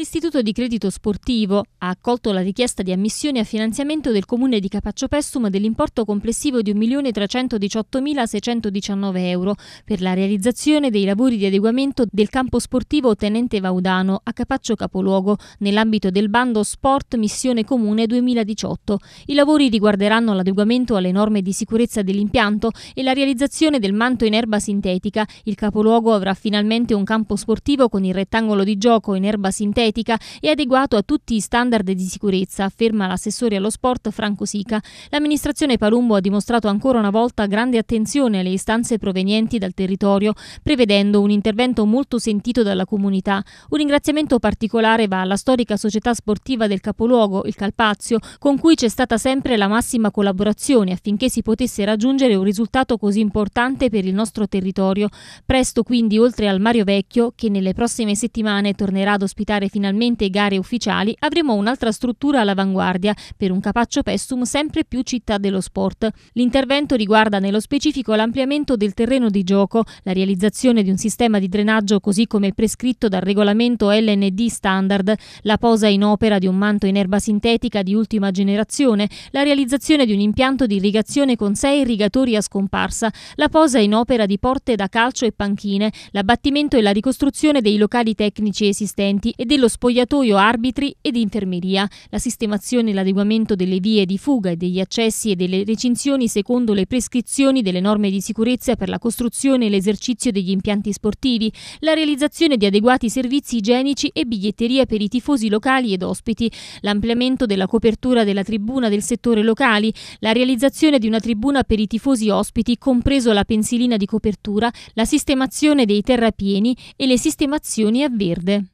L'Istituto di Credito Sportivo ha accolto la richiesta di ammissione a finanziamento del comune di Capaccio Pessum dell'importo complessivo di 1.318.619 euro per la realizzazione dei lavori di adeguamento del campo sportivo Tenente Vaudano a Capaccio Capoluogo nell'ambito del bando Sport Missione Comune 2018. I lavori riguarderanno l'adeguamento alle norme di sicurezza dell'impianto e la realizzazione del manto in erba sintetica. Il capoluogo avrà finalmente un campo sportivo con il rettangolo di gioco in erba sintetica atletica e adeguato a tutti i standard di sicurezza, afferma l'assessore allo sport Franco Sica. L'amministrazione Palumbo ha dimostrato ancora una volta grande attenzione alle istanze provenienti dal territorio, prevedendo un intervento molto sentito dalla comunità. Un ringraziamento particolare va alla storica società sportiva del capoluogo, il Calpazio, con cui c'è stata sempre la massima collaborazione affinché si potesse raggiungere un risultato così importante per il nostro territorio. Presto quindi, oltre al Mario Vecchio, che nelle prossime settimane tornerà ad ospitare finalmente gare ufficiali, avremo un'altra struttura all'avanguardia per un Capaccio Pessum sempre più città dello sport. L'intervento riguarda nello specifico l'ampliamento del terreno di gioco, la realizzazione di un sistema di drenaggio così come prescritto dal regolamento LND standard, la posa in opera di un manto in erba sintetica di ultima generazione, la realizzazione di un impianto di irrigazione con sei irrigatori a scomparsa, la posa in opera di porte da calcio e panchine, l'abbattimento e la ricostruzione dei locali tecnici esistenti e dello spogliatoio arbitri ed infermeria, la sistemazione e l'adeguamento delle vie di fuga e degli accessi e delle recinzioni secondo le prescrizioni delle norme di sicurezza per la costruzione e l'esercizio degli impianti sportivi, la realizzazione di adeguati servizi igienici e biglietteria per i tifosi locali ed ospiti, l'ampliamento della copertura della tribuna del settore locali, la realizzazione di una tribuna per i tifosi ospiti, compreso la pensilina di copertura, la sistemazione dei terrapieni e le sistemazioni a verde.